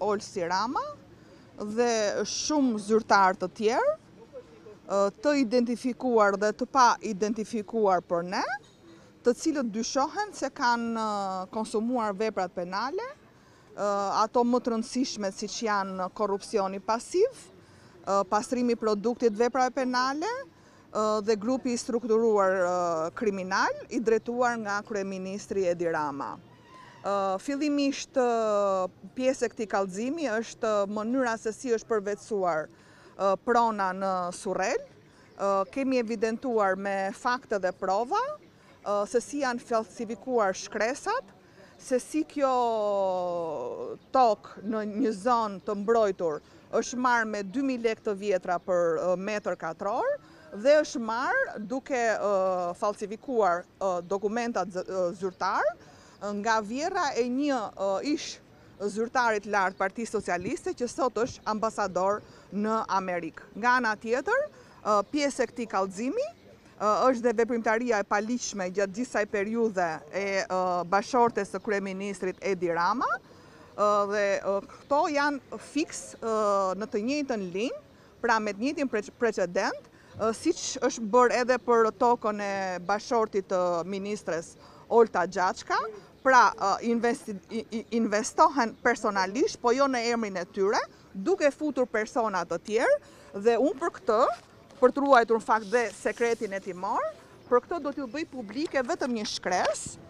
Olsi Rama dhe shumë zyrtarë të tjerë, të identifikuar dhe të pa identifikuar për ne, të cilët dyshohen se kanë konsumuar veprat penale, ato më të rëndësishme siç janë korrupsioni pasiv, pastrimi i produktit të veprave penale, dhe grupi i strukturuar kriminal i drejtuar nga kryeministri Edi Rama. Fillimisht pjesë e këtij kallëzimi është mënyra se si është përvetësuar prona në Surrel. Kemi evidentuar me fakte dhe prova se si janë falsifikuar shkresat, se si kjo tokë në një zonë të mbrojtur është marrë me dy mijë lekë të vjetra për metër katror dhe është marrë duke falsifikuar dokumentat zyrtarë nga vjehrra e një ish zyrtari të lartë të Partisë Socialiste që sot është ambasador në Amerikë. Nga ana tjetër, pjesë e këtij kallëzimi Është dhe veprimtaria e paligjshme gjatë gjithë kësaj periudhe e bashkëshortes së kryeministrit Edi Rama dhe këto janë fiks në të njëjtën linjë, pra me të njëjtin precedent, siç është bërë edhe për tokën e bashkëshortit të ministres Olta Xhaçka, pra investohen personalisht, po jo në emrin e tyre, duke futur persona të tjerë dhe unë për këtë Për të ruajtur në fakt dhe sekretin hetimor, për këtë do t'ju bëj publike vetëm një shkresë,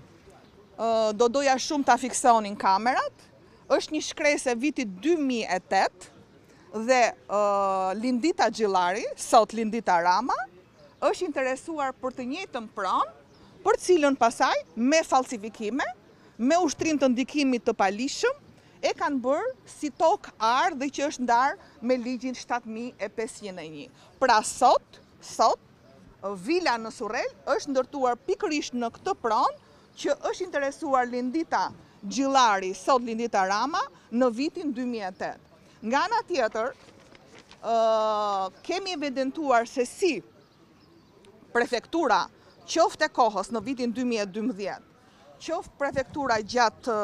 do doja shumë ta fiksonin kamerat, është një shkresë e vitit 2008, dhe Lindita Xhillari, sot Lindita Rama, është interesuar për të njëjtën pronë, për cilën pastaj me falsifikime, me ushtrim të ndikimit të paligjshëm, E kanë bërë si tokë arë dhe që është ndarë me ligjin shtatë mijë e pesëqind e një. Pra sot, sot, vila në Surrel është ndërtuar pikërisht në këtë pronë që është interesuar Lindita Xhillari, sot Lindita Rama, në vitin dy mijë e tetë. Nga ana tjetër, kemi evidentuar se si prefektura qoftë e kohës në vitin dy mijë e dymbëdhjetë, Qoftë prefektura gjatë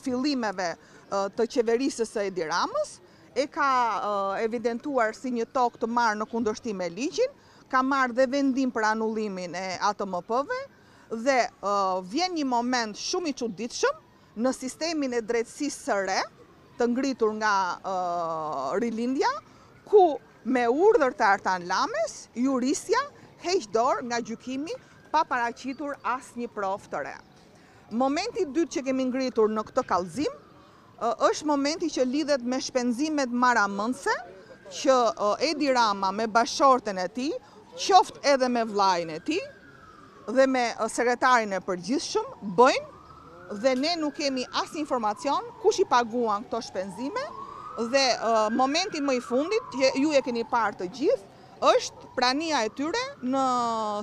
fillimeve të qeverisjes së Edi Ramës, e ka evidentuar si një tokë të marrë në kundërshtim me ligjin, ka marrë dhe vendim për anullimin e ATMP-ve dhe vjen një moment shumë i çuditshëm në sistemin e drejtësisë së re, të ngritur nga Rilindja, ku Me urdhër të Artan Lames, juristja heq dorë nga gjykimi pa paraqitur asnjë provë të re. Momenti i dytë që kemi ngritur në këtë kallëzim është momenti që lidhet me shpenzimet marramëndëse që Edi Rama me bashkëshorten e tij, qoftë edhe me vëllain e tij, dhe me sekretarin e përgjithshëm bëjnë dhe ne nuk kemi asnjë informacion kush i paguan këto shpenzime dhe momenti më i fundit ju e keni parë të gjithë është prania e tyre në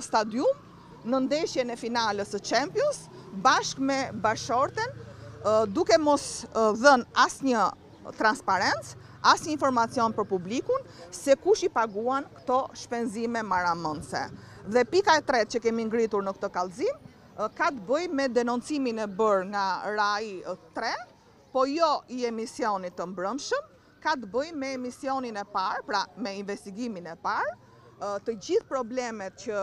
stadium në ndeshjen e finales së Champions bashkë me bashkëshorten duke mos dhënë asnjë transparencë, asnjë informacion për publikun se kush i paguan këto shpenzime marramendëse. Dhe pika e tretë që kemi ngritur në këtë kallëzim, ka të bëjë me denoncimin e bërë nga RAI 3, po jo i emisionit të mbrëmshëm, ka të bëjë me emisionin e parë, pra me investigimin e parë, të gjithë problemet që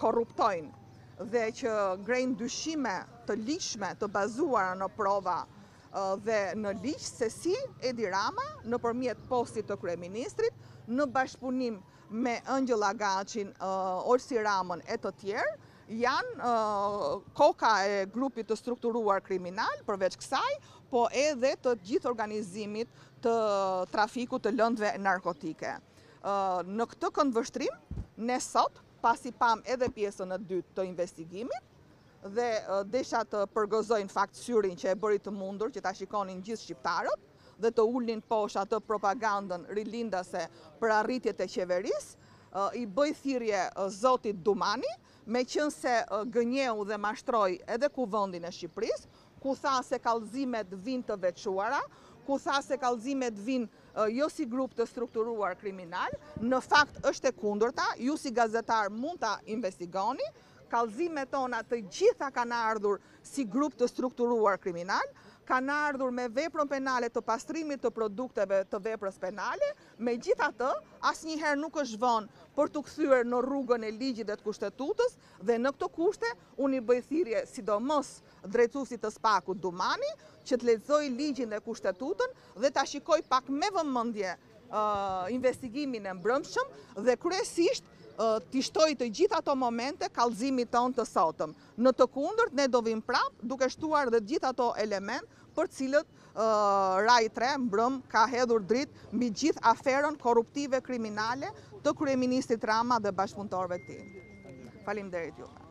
korruptojnë dhe që ngrejnë dyshime të ligjshme të bazuara në prova dhe në ligj se si Edi Rama nëpërmjet postit të kryeministrit në bashkëpunim me Engjëll Agaçin, Olsi Ramën e të tjerë, janë koka e grupit të strukturuar kriminal, përveç kësaj, po edhe të gjithë organizimit të trafikut të lëndëve narkotike. Në këtë këndvështrim, ne sot, pasi pamë edhe pjesën e dytë të investigimit, Dhe desha të përgëzoj në fakt Syrin që e bëri të mundur që ta shikonin gjithë shqiptarët dhe të ulnin poshtë atë propagandën rilindase për arritjet e qeverisë, i bëj thirrje zotit Dumani, meqenëse gënjeu dhe mashtroi edhe Kuvendin e Shqipërisë, ku tha se kallëzimet vijnë të veçuara, ku tha se kallëzimet vijnë jo si grup të strukturuar kriminal, në fakt është e kundërta, ju si gazetarë mund ta investigoni, Kallëzimet tona të gjitha kanë ardhur si grup të strukturuar kriminal, kanë ardhur me veprën penale të pastrimit të produkteve të veprës penale, megjithatë, asnjëherë nuk është vonë për t'u kthyer në rrugën e ligjit dhe të Kushtetutës dhe në këto kushte unë i bëj thirrje sidomos drejtuesit të SPAK-ut Dumani që të lexojë ligjin dhe Kushtetutën dhe ta shikojë pak me vëmendje investigimin e mbrëmshëm dhe kryesisht t'i shtojë të gjithë ato momente kallëzimit tonë të sotëm. Në të kundërt, ne do vim prapë duke shtuar dhe të gjithë ato elementë për cilët Rai tre, mbrëmë, ka hedhur dritë mbi gjithë aferën korruptive kriminale të kryeministrit Rama dhe bashkëpunëtorëve të tij. Faleminderit juve.